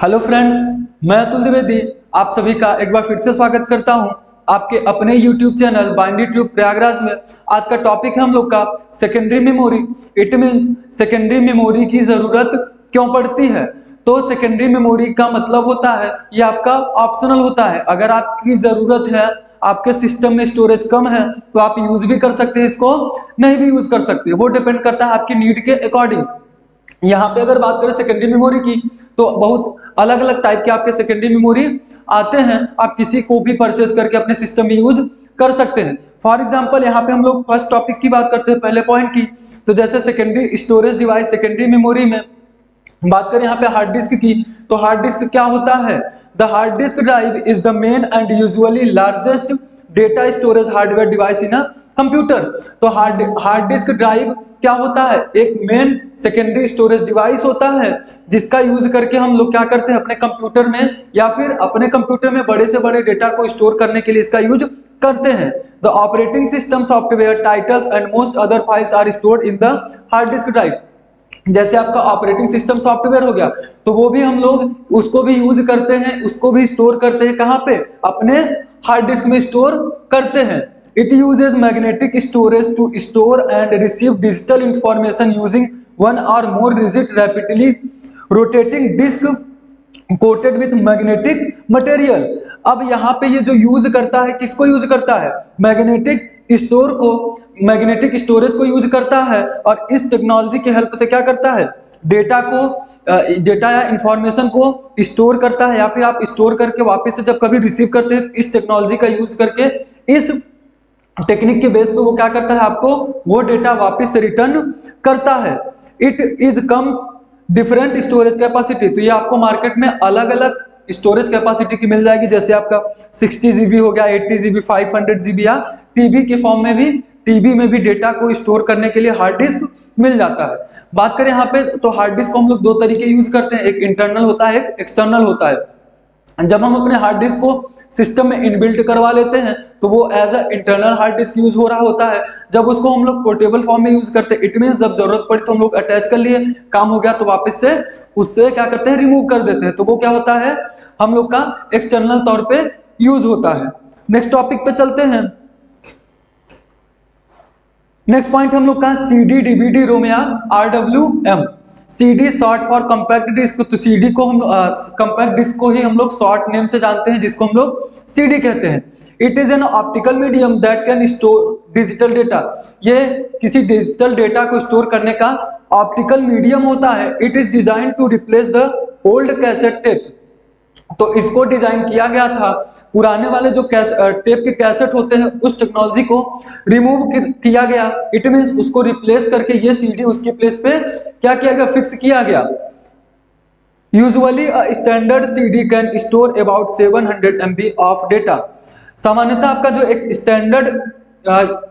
Hello friends मैं अतुल द्विवेदी, आप सभी का एक बार फिर से स्वागत करता हूँ आपके अपने YouTube चैनल बाइंडी ट्यूब प्रयागराज में। आज का टॉपिक है हम लोग का secondary memory it means secondary memory की ज़रूरत क्यों पड़ती है? तो सेकेंडरी मेमोरी का मतलब होता है, ये आपका ऑप्शनल होता है। अगर आपकी ज़रूरत है, आपके सिस्टम में स्टोरेज कम है तो आप यूज़ भी कर सकते हैं, इसको नहीं भी यूज़ कर सकते। वो डिपेंड करता है आपकी नीड के अकॉर्डिंग यहाँ पे अगर बात करें सेकेंडरी मेमोरी की तो बहुत अलग अलग टाइप के आपके सेकेंडरी मेमोरी आते हैं। आप किसी को भी परचेज करके अपने सिस्टम में यूज़ कर सकते हैं। फॉर एग्ज़ाम्पल यहाँ पे हम लोग फ़र्स्ट टॉपिक की बात करते हैं, पहले पॉइंट की। तो जैसे secondary storage device secondary memory में बात करें यहाँ पे हार्ड डिस्क की तो हार्ड डिस्क क्या होता है? The hard disk drive is the main and usually largest data storage hardware device in computer तो हार्ड हार्ड डिस्क ड्राइव क्या होता है? एक मेन सेकेंडरी स्टोरेज डिवाइस होता है, जिसका यूज़ करके हम लोग क्या करते हैं? अपने कंप्यूटर में या फिर अपने कंप्यूटर में बड़े से बड़े डेटा को स्टोर करने के लिए इसका यूज़ करते हैं। The operating system software titles and most other files are stored in the hard disk drive जैसे आपका ऑपरेटिंग सिस्टम सॉफ्टवेयर हो गया तो वो भी हम लोग उसको भी यूज़ करते हैं, उसको भी स्टोर करते हैं कहाँ पे? अपने हार्ड डिस्क में स्टोर करते हैं। It use magnetic storage to store and receive digital information using one or more rigid rapidly rotating disk coated with magnetic material अब यहाँ पे ये जो यूज़ करता है, किसको यूज़ करता है? मैग्नेटिक स्टोर को मैग्नेटिक स्टोरेज को यूज़ करता है और इस टेक्नोलॉजी की हेल्प से क्या करता है? डेटा को डेटा या इंफॉर्मेशन को स्टोर करता है या फिर आप स्टोर करके वापस से जब कभी रिसीव करते हैं, इस टेक्नोलॉजी का यूज़ करके, इस टेक्निक के बेस पे वो क्या करता है आपको, वो डेटा वापस से रिटर्न करता है। It is come different storage capacity तो ये आपको मार्केट में अलग अलग स्टोरेज कैपेसिटी की मिल जाएगी। जैसे आपका सिक्सटी जीबी हो गया eighty GB five hundred GB या टीबी के फॉर्म में भी टीबी में भी डेटा को स्टोर करने के लिए हार्ड डिस्क मिल जाता है। बात करें यहाँ पे तो हार्ड डिस्क को हम लोग दो तरीके यूज़ करते हैं। एक इंटरनल होता है, एक एक्सटर्नल होता है। जब हम अपने हार्ड डिस्क को सिस्टम में इनबिल्ट करवा लेते हैं तो वो as a internal hard disk use हो रहा होता है। जब उसको हम लोग पोर्टेबल फॉर्म में यूज़ करते हैं इट मीन जब ज़रूरत पड़ी तो हम लोग अटैच कर लिए, काम हो गया तो वापस से उससे क्या करते हैं रिमूव कर देते हैं। तो वो क्या होता है, हम लोग का एक्सटर्नल तौर पे यूज़ होता है। नेक्स्ट टॉपिक पे चलते हैं। नेक्स्ट पॉइंट हम लोग का सी डी डीबीडी रोम या R W M C D short for compact disk तो सी डी को हम कंपैक्ट डिस्क को ही हम लोग शॉर्ट नेम से जानते हैं, जिसको हम लोग सी डी कहते हैं। It is an optical medium that can store digital data ये किसी डिजिटल डेटा को स्टोर करने का ऑप्टिकल मीडियम होता है। It is design to replace the old cassette tapes तो इसको डिज़ाइन किया गया था। पुराने वाले जो कैस, टेप के कैसेट होते हैं उस टेक्नोलॉजी को रिमूव किया गया। इट मीन उसको रिप्लेस करके ये सीडी उसके प्लेस पे क्या किया गया? फिक्स किया गया। Usually standard CD can store about 700 MB of data सामान्यतः आपका जो एक स्टैंडर्ड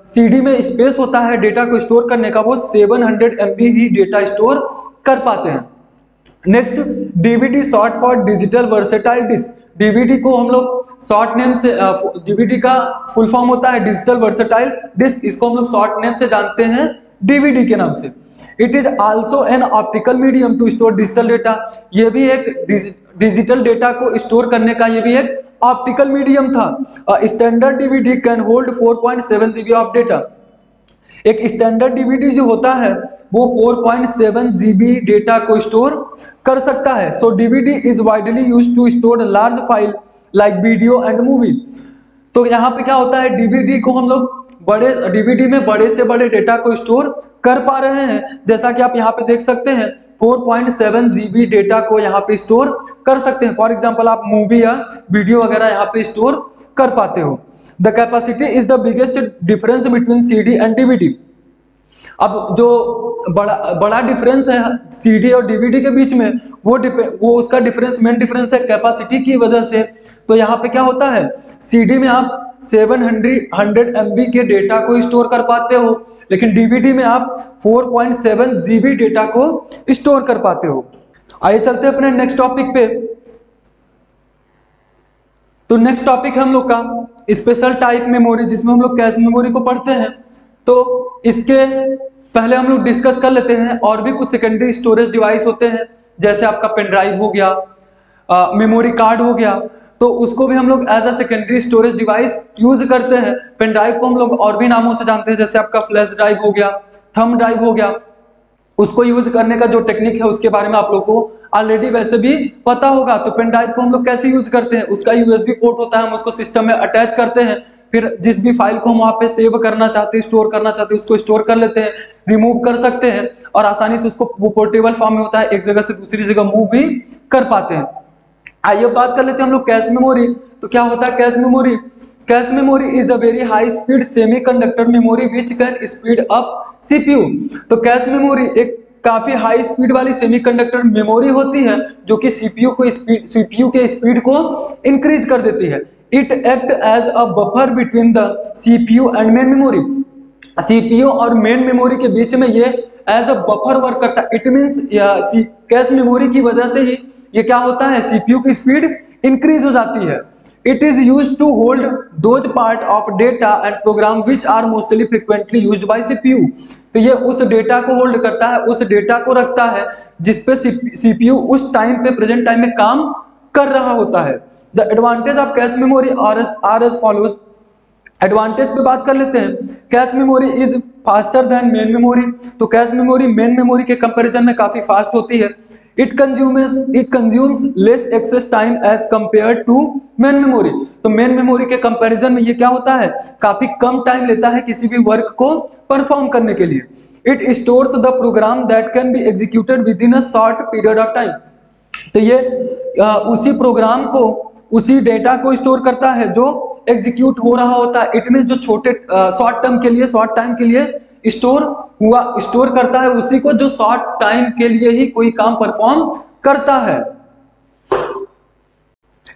सीडी में स्पेस होता है डेटा को स्टोर करने का वो 700 हंड्रेड ही डेटा स्टोर कर पाते हैं। Next DVD short for digital versatile disk DVD को हम लोग शॉर्ट नेम से डीवीडी का फुल फॉर्म होता है डिजिटल वर्सेटाइल डिस्क इसको हम लोग शॉर्ट नेम से जानते हैं डीवीडी के नाम से. It is also an optical medium to store digital data ये भी एक डिजिटल डेटा को स्टोर करने का ये भी एक ऑप्टिकल मीडियम था. Standard DVD can hold 4.7 GB of data एक स्टैंडर्ड डीवीडी जो होता है वो 4.7 जीबी डेटा को स्टोर कर सकता है। So DVD is widely use to store large file like video and movie तो यहाँ पे क्या होता है? डीवीडी को हम लोग बड़े डीवीडी में बड़े से बड़े डेटा को स्टोर कर पा रहे हैं। जैसा कि आप यहाँ पे देख सकते हैं 4.7 जीबी डेटा को यहाँ पे स्टोर कर सकते हैं। फॉर एग्ज़ाम्पल आप मूवी या वीडियो वगैरह यहाँ पे स्टोर कर पाते हो। The capacity is the biggest difference between CD and DVD अब जो बड़ा बड़ा डिफरेंस है सीडी और डीवीडी के बीच में, वो वो उसका डिफरेंस मेन डिफरेंस है कैपेसिटी की वजह से। तो यहाँ पे क्या होता है? सीडी में आप 700 हंड्रेड एमबी के डेटा को स्टोर कर पाते हो, लेकिन डीवीडी में आप 4.7 जीबी डेटा को स्टोर कर पाते हो। आइए चलते हैं अपने नेक्स्ट टॉपिक पे। तो नेक्स्ट टॉपिक हम लोग का स्पेशल टाइप मेमोरी जिसमें हम लोग कैश मेमोरी को पढ़ते हैं। तो इसके पहले हम लोग डिस्कस कर लेते हैं और भी कुछ सेकेंडरी स्टोरेज डिवाइस होते हैं, जैसे आपका पेन ड्राइव हो गया मेमोरी कार्ड हो गया तो उसको भी हम लोग as a secondary storage device use करते हैं। पेन ड्राइव को हम लोग और भी नामों से जानते हैं, जैसे आपका फ्लैश ड्राइव हो गया थम ड्राइव हो गया। उसको यूज़ करने का जो टेक्निक है, उसके बारे में आप लोग को ऑलरेडी वैसे भी पता होगा। तो पेन ड्राइव को हम लोग कैसे यूज़ करते हैं? उसका यूएसबी पोर्ट होता है, हम उसको सिस्टम में अटैच करते हैं। फिर जिस भी फ़ाइल को हम वहाँ पे सेव करना चाहते हैं स्टोर करना चाहते हैं, उसको स्टोर कर लेते हैं रिमूव कर सकते हैं और आसानी से उसको पोर्टेबल फॉर्म में होता है, एक जगह से दूसरी जगह मूव भी कर पाते हैं। आइए बात कर लेते हैं हम लोग कैश मेमोरी तो क्या होता है cache memory cache memory is a very high speed semiconductor memory which can speed up CPU तो कैश मेमोरी एक काफ़ी हाई स्पीड वाली सेमीकंडक्टर मेमोरी होती है, जो कि सीपीयू को स्पीड सीपीयू के स्पीड को इंक्रीज कर देती है। It act as a buffer between the CPU and main memory CPU और मेन मेमोरी के बीच में ये एज अ बफर वर्क करता है। इट मींस कैश मेमोरी की वजह से ही ये क्या होता है? सीपीयू की स्पीड इंक्रीज हो जाती है। It is use to hold those part of data and program which are mostly frequently use by CPU तो ये उस डेटा को होल्ड करता है, उस डेटा को रखता है जिसपे सीपीयू उस टाइम पे प्रेजेंट टाइम में काम कर रहा होता है। The advantage of cache memory are as are as follows advantage पे बात कर लेते हैं। Cache memory is faster than main memory तो कैश मेमोरी मेन मेमोरी के कंपैरिजन में काफ़ी फास्ट होती है। It consumes it consumes less access time as compare to main memory तो मेन मेमोरी के कंपैरिजन में ये क्या होता है? काफ़ी कम टाइम लेता है किसी भी वर्क को परफॉर्म करने के लिए। It stores the program that can be executed within a short period of time तो ये आ, उसी प्रोग्राम को उसी डेटा को स्टोर करता है जो एग्जीक्यूट हो रहा होता है। इट मीन जो छोटे शॉर्ट टर्म के लिए शॉर्ट टाइम के लिए स्टोर हुआ स्टोर करता है उसी को जो शॉर्ट टाइम के लिए ही कोई काम परफॉर्म करता है।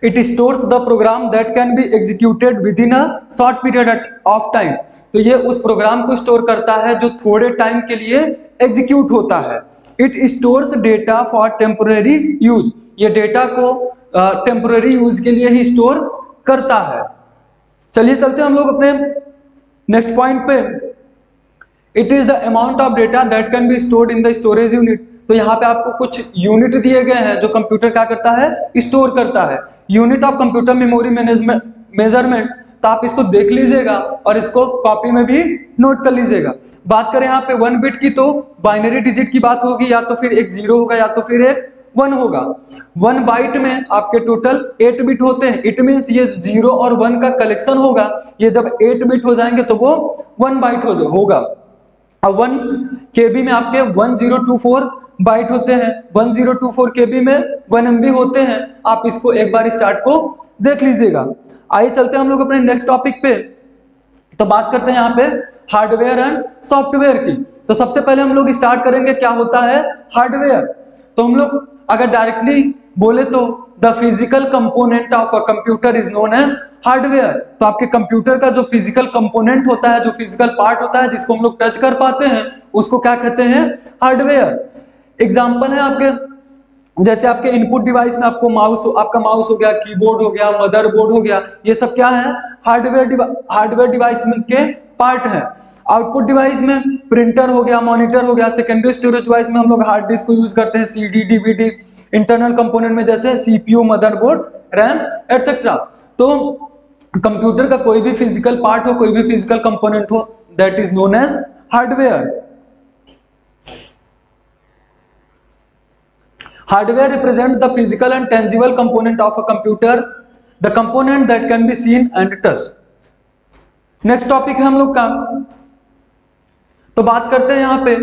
It stores the program that can be executed within a short period of time तो ये उस प्रोग्राम को स्टोर करता है जो थोड़े टाइम के लिए एग्जीक्यूट होता है। It stores data for temporary use ये डेटा को टेम्पोरेरी uh, यूज़ के लिए ही स्टोर करता है। चलिए चलते हम लोग अपने नेक्स्ट पॉइंट पे। It is the amount of data that can be stored in the storage unit तो यहाँ पे आपको कुछ यूनिट दिए गए हैं जो कंप्यूटर क्या करता है? स्टोर करता है। Unit of computer memory management measurement तो आप इसको देख लीजिएगा और इसको कॉपी में भी नोट कर लीजिएगा। बात करें यहाँ पे वन बिट की तो बाइनरी डिजिट की बात होगी, या तो फिर एक ज़ीरो होगा, या तो फिर एक वन होगा। वन बाइट में आपके टोटल एट बिट होते हैं। इट मीन्स ये ज़ीरो और वन का कलेक्शन होगा। ये जब एट बिट हो जाएँगे तो वो वन बाइट हो होगा। अब वन के बी में आपके one zero two four byte होते हैं। One zero two four K B में वन एम होते हैं। आप इसको एक बार स्टार्ट को देख लीजिएगा। आइए चलते हैं हम लोग अपने नेक्स्ट टॉपिक पे। तो बात करते हैं यहाँ पे हार्डवेयर एंड सॉफ्टवेयर की। तो सबसे पहले हम लोग स्टार्ट करेंगे, क्या होता है हार्डवेयर तो हम लोग अगर डायरेक्टली बोले तो the physical component of a computer is known as hardware तो आपके कंप्यूटर का जो फ़िज़िकल कंपोनेंट होता है, जो फ़िज़िकल पार्ट होता है, जिसको हम लोग टच कर पाते हैं, उसको क्या कहते हैं? हार्डवेयर एग्ज़ाम्पल है आपके। जैसे आपके इनपुट डिवाइस में आपको माउस आपका माउस हो गया कीबोर्ड हो गया मदरबोर्ड हो गया, ये सब क्या है? हार्डवेयर हार्डवेयर डिवाइस में के पार्ट है। आउटपुट डिवाइस में प्रिंटर हो गया मॉनिटर हो गया सेकेंडरी स्टोरेज डिवाइस में हम लोग हार्ड डिस्क को यूज़ करते हैं सीडी डीवीडी इंटरनल कंपोनेंट में जैसे सीपीयू मदरबोर्ड रैम एटसेट्रा तो कंप्यूटर का कोई भी फ़िज़िकल पार्ट हो, कोई भी फ़िज़िकल कंपोनेंट हो that is known as hardware hardware represent the physical and tangible component of a computer the component that can be seen and touch next topic है हम लोग का तो बात करते हैं यहाँ पे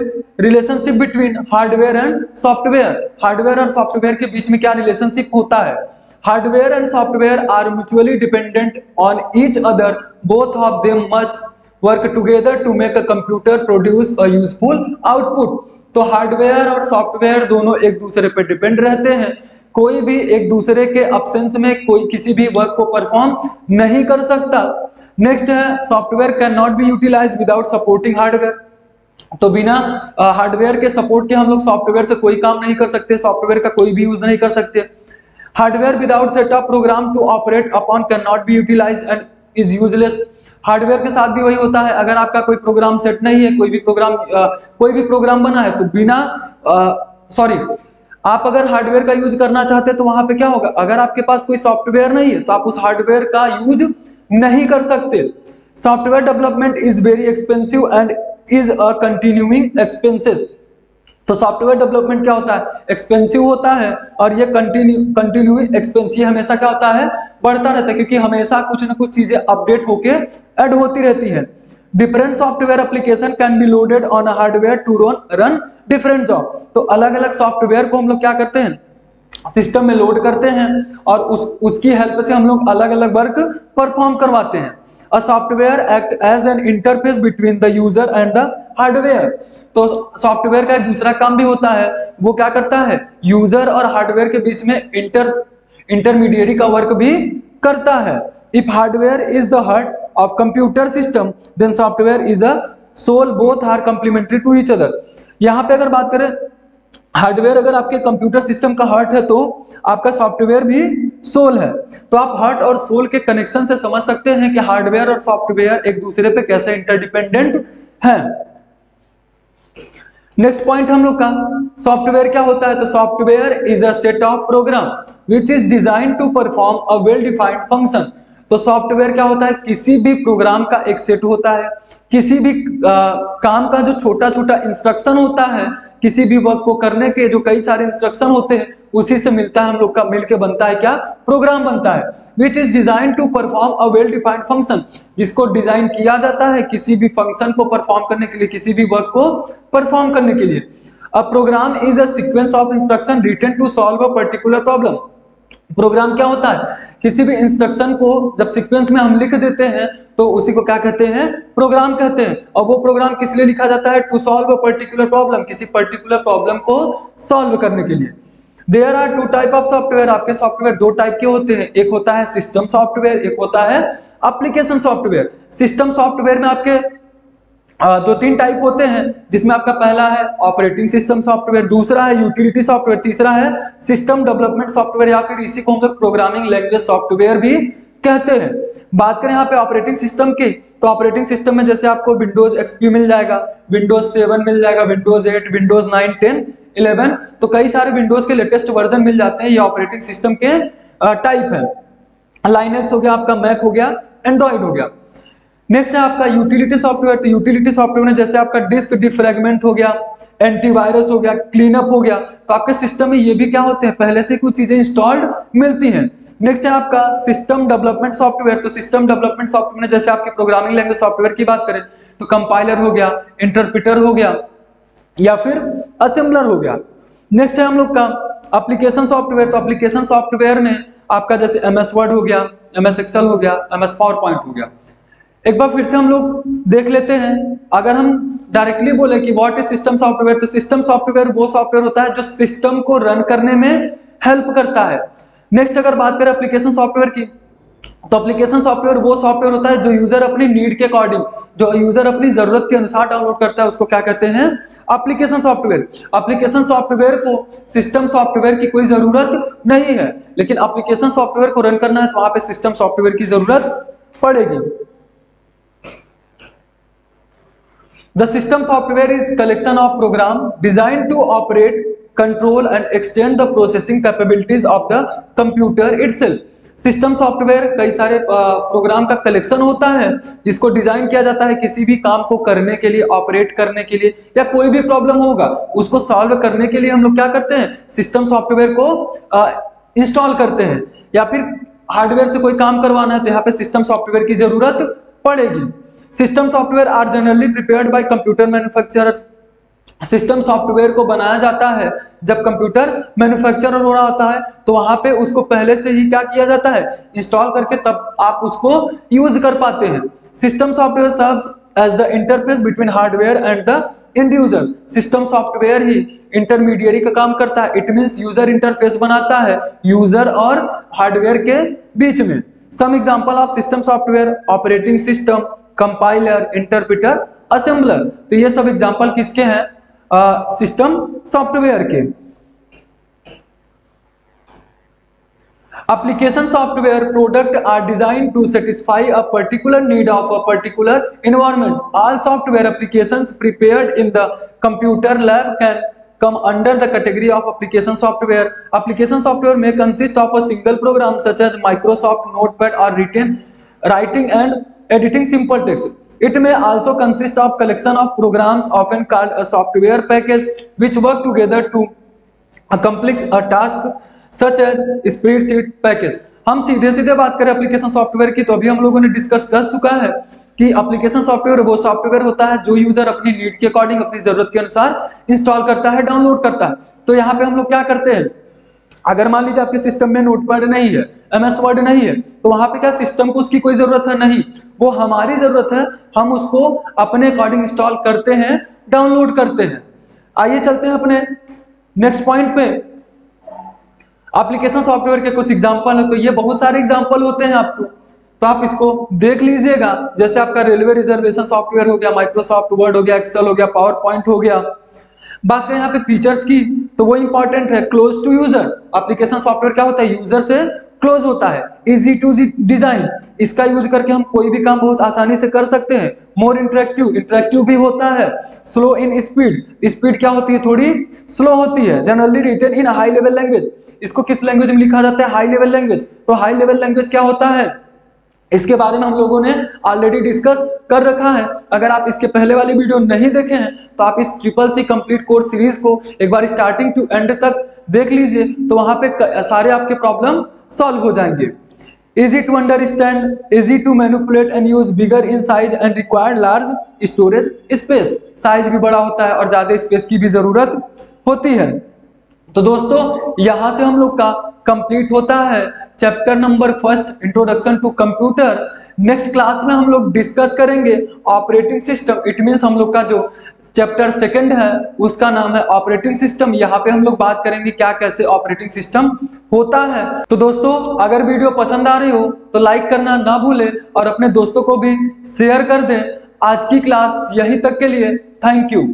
relationship between hardware and software hardware और सॉफ्टवेयर के बीच में क्या रिलेशनशिप होता है? Hardware and software are mutually dependent on each other both of them must work together to make a computer produce a useful output. तो hardware और software दोनों एक दूसरे पर डिपेंड रहते हैं। कोई भी एक दूसरे के अपसेंस में कोई किसी भी वर्क को परफॉर्म नहीं कर सकता। नेक्स्ट है software can not be utilise without supporting hardware तो बिना हार्डवेयर के सपोर्ट के हम लोग सॉफ्टवेयर से कोई काम नहीं कर सकते सॉफ्टवेयर का कोई भी यूज़ नहीं कर सकते। Hardware without setup program to operate upon can not be utilise and is useless hardware के साथ भी वही होता है, अगर आपका कोई प्रोग्राम सेट नहीं है, कोई भी प्रोग्राम कोई भी प्रोग्राम बना है तो बिना सॉरी आप अगर हार्डवेयर का यूज़ करना चाहते हैं तो वहाँ पे क्या होगा? अगर आपके पास कोई सॉफ्टवेयर नहीं है तो आप उस हार्डवेयर का यूज़ नहीं कर सकते। Software development is very expensive and is a continuing expenses तो सॉफ्टवेयर डेवलपमेंट क्या होता है? एक्सपेंसिव होता है और ये कंटिन्यू कंटिन्यूइंग एक्सपेंस ये हमेशा क्या होता है? बढ़ता रहता है क्योंकि हमेशा कुछ ना कुछ चीज़ें अपडेट होके ऐड होती रहती है। Different software application can be loaded on a hardware to run run different job तो अलग अलग सॉफ्टवेयर को हम लोग क्या करते हैं? सिस्टम में लोड करते हैं और उस, उसकी हेल्प से हम लोग अलग अलग वर्क परफॉर्म करवाते हैं। A software act as an interface between the user and the hardware तो सॉफ्टवेयर का एक दूसरा काम भी होता है, वो क्या करता है? यूज़र और हार्डवेयर के बीच में इंटर इंटरमीडिएट का वर्क भी करता है। If hardware is the heart of computer system then software is a soul both are complementary to each other यहाँ पे अगर बात करें हार्डवेयर अगर आपके कंप्यूटर सिस्टम का हार्ट है तो आपका सॉफ्टवेयर भी सोल है। तो आप हार्ट और सोल के कनेक्शन से समझ सकते हैं कि हार्डवेयर और सॉफ्टवेयर एक दूसरे पे कैसे इंटरडिपेंडेंट हैं। नेक्स्ट पॉइंट हम लोग का सॉफ्टवेयर क्या होता है? तो software is a set of program which is design to perform a well defined function तो सॉफ्टवेयर क्या होता है? किसी भी प्रोग्राम का एक सेट होता है। किसी भी आ, काम का जो छोटा छोटा इंस्ट्रक्शन होता है किसी भी वर्क को करने के जो कई सारे इंस्ट्रक्शन होते हैं, उसी से मिलता है हम लोग का, मिलके बनता है क्या? प्रोग्राम बनता है which is design to perform a well defined function जिसको डिज़ाइन किया जाता है किसी भी फ़ंक्शन को परफॉर्म करने के लिए, किसी भी वर्क को परफॉर्म करने के लिए। A program is a sequence of instruction written to solve a particular problem program क्या होता है? किसी भी इंस्ट्रक्शन को जब सीक्वेंस में हम लिख देते हैं तो उसी को क्या कहते हैं? प्रोग्राम कहते हैं। और वो प्रोग्राम किस लिए लिखा जाता है? To solve a particular problem किसी पर्टिकुलर प्रॉब्लम को सॉल्व करने के लिए। There are two type of software आपके सॉफ्टवेयर दो टाइप के होते हैं। एक होता है सिस्टम सॉफ्टवेयर एक होता है एप्लीकेशन सॉफ्टवेयर सिस्टम सॉफ्टवेयर में आपके दो तीन टाइप होते हैं, जिसमें आपका पहला है ऑपरेटिंग सिस्टम सॉफ्टवेयर दूसरा है यूटिलिटी सॉफ्टवेयर तीसरा है सिस्टम डेवलपमेंट सॉफ्टवेयर या फिर इसी को हम लोग प्रोग्रामिंग लैंग्वेज सॉफ्टवेयर भी कहते हैं। बात करें यहाँ पे ऑपरेटिंग सिस्टम की तो ऑपरेटिंग सिस्टम में जैसे आपको विंडोज़ एक्सपी मिल जाएगा विंडोज़ सेवन मिल जाएगा Windows eight Windows nine ten eleven तो कई सारे विंडोज़ के लेटेस्ट वर्जन मिल जाते हैं। ये ऑपरेटिंग सिस्टम के टाइप है। लाइनेक्स हो गया, आपका मैक हो गया एंड्रॉइड हो गया। नेक्स्ट है आपका यूटिलिटी सॉफ्टवेयर तो यूटिलिटी सॉफ्टवेयर में जैसे आपका डिस्क डिफ्रेगमेंट हो गया एंटीवायरस हो गया क्लीनअप हो गया तो आपके सिस्टम में ये भी क्या होते हैं? पहले से कुछ चीज़ें इंस्टॉल्ड मिलती हैं। नेक्स्ट है आपका सिस्टम डेवलपमेंट सॉफ्टवेयर तो सिस्टम डेवलपमेंट सॉफ्टवेयर में जैसे आपकी प्रोग्रामिंग लैंग्वेज सॉफ्टवेयर की बात करें तो कंपाइलर हो गया इंटरप्रिटर हो गया, या फिर असेंबलर हो गया। नेक्स्ट है हम लोग का एप्लीकेशन सॉफ्टवेयर तो एप्लीकेशन सॉफ्टवेयर में आपका जैसे एम एस वर्ड हो गया एम एस एक्सएल हो गया एम एस पावर पॉइंट हो गया। एक बार फिर से हम लोग देख लेते हैं। अगर हम डायरेक्टली बोले कि व्हाट इज़ सिस्टम सॉफ्टवेयर तो सिस्टम सॉफ्टवेयर वो सॉफ्टवेयर होता है जो सिस्टम को रन करने में हेल्प करता है। नेक्स्ट अगर बात करें एप्लीकेशन सॉफ्टवेयर की तो एप्लीकेशन सॉफ्टवेयर वो सॉफ्टवेयर होता है जो यूज़र अपनी नीड के अकॉर्डिंग जो यूज़र अपनी ज़रूरत के अनुसार डाउनलोड करता है, उसको क्या कहते हैं? एप्लीकेशन सॉफ्टवेयर एप्लीकेशन सॉफ्टवेयर को सिस्टम सॉफ्टवेयर की कोई ज़रूरत नहीं है, लेकिन एप्लीकेशन सॉफ्टवेयर को रन करना है तो वहाँ पे सिस्टम सॉफ्टवेयर की ज़रूरत पड़ेगी। The system software is collection of program design to operate control and extend the processing capabilities of the computer itself. System software कई सारे प्रोग्राम का कलेक्शन होता है, जिसको डिज़ाइन किया जाता है किसी भी काम को करने के लिए ऑपरेट करने के लिए, या कोई भी प्रॉब्लम होगा, उसको सॉल्व करने के लिए हम लोग क्या करते हैं? सिस्टम सॉफ्टवेयर को इंस्टॉल करते हैं। या फिर हार्डवेयर से कोई काम करवाना है तो यहाँ पे सिस्टम सॉफ्टवेयर की ज़रूरत पड़ेगी। System software are generally prepared by computer manufacturer system software को बनाया जाता है जब कंप्यूटर मैन्युफैक्चरर हो रहा होता है तो वहाँ पे उसको पहले से ही क्या किया जाता है? इंस्टॉल करके तब आप उसको यूज़ कर पाते हैं। System software serves as the interface between hardware and the end user system software he intermediary का काम करता है। इट मीन यूज़र इंटरफेस बनाता है यूज़र और हार्डवेयर के बीच में। Some example of system software operating system compiler interpreter assembler तो ये सब एग्ज़ाम्पल किसके हैं? सिस्टम सॉफ्टवेयर के application software product are designed to satisfy a particular need of a particular environment all software applications prepared in the computer lab can come under the category of application software. Application software may consist of a single program such as Microsoft Notepad or written writing and editing simple text. It may also consist of collection of program of an card software package which work together to complete a task such as spreadsheet package हम सीधे सीधे बात करें application software की तो अभी हम लोगों ने डिस्कस कर चुका है कि अप्लीकेशन सॉफ्टवेयर वो सॉफ्टवेयर होता है जो यूज़र अपनी नीड के अकॉर्डिंग अपनी ज़रूरत के अनुसार इंस्टॉल करता है डाउनलोड करता है। तो यहाँ पे हम लोग क्या करते हैं? अगर मान लीजिए आपके सिस्टम में नोटपैड नहीं है एम एस वर्ड नहीं है तो वहाँ पे क्या सिस्टम को उसकी कोई ज़रूरत है? नहीं। वो हमारी ज़रूरत है, हम उसको अपने अकॉर्डिंग इंस्टॉल करते हैं डाउनलोड करते हैं। आइए चलते हैं अपने नेक्स्ट पॉइंट पे। एप्लीकेशन सॉफ्टवेयर के कुछ एग्ज़ाम्पल है तो ये बहुत सारे एग्ज़ाम्पल होते हैं आपको। तो आप इसको देख लीजिएगा। जैसे आपका रेलवे रिजर्वेशन सॉफ्टवेयर हो गया माइक्रोसॉफ्ट वर्ड हो गया एक्सेल हो गया पावर पॉइंट हो गया। बात करें यहाँ पे फीचर्स की तो वो इंपॉर्टेंट है close to user application software क्या होता है? यूज़र से क्लोज होता है. इजी टू डिज़ाइन इसका यूज़ करके हम कोई भी काम बहुत आसानी से कर सकते हैं. मोर इंटरेक्टिव इंटरेक्टिव भी होता है. स्लो इन स्पीड स्पीड क्या होती है? थोड़ी स्लो होती है. Generally written in high level language इसको किस लैंग्वेज में लिखा जाता है? हाई लेवल लैंग्वेज तो हाई लेवल लैंग्वेज क्या होता है? इसके बारे में हम लोगों ने ऑलरेडी डिस्कस कर रखा है। अगर आप इसके पहले वाली वीडियो नहीं देखे हैं तो आप इस triple C complete course series को एक बार स्टार्टिंग टू एंड तक देख लीजिए तो वहाँ पे सारे आपके प्रॉब्लम सॉल्व हो जाएँगे। Easy to understand easy to manipulate and use bigger in size and required large storage space size भी बड़ा होता है और ज़्यादा स्पेस की भी ज़रूरत होती है। तो दोस्तों, यहाँ से हम लोग का कंप्लीट होता है। Chapter number first introduction to computer next class में हम लोग डिस्कस करेंगे ऑपरेटिंग सिस्टम इट मीन हम लोग का जो चैप्टर सेकंड है, उसका नाम है ऑपरेटिंग सिस्टम यहाँ पे हम लोग बात करेंगे क्या कैसे ऑपरेटिंग सिस्टम होता है। तो दोस्तों, अगर वीडियो पसंद आ रही हो तो लाइक करना ना भूले और अपने दोस्तों को भी शेयर कर दें। आज की क्लास यहीं तक के लिए थैंक यू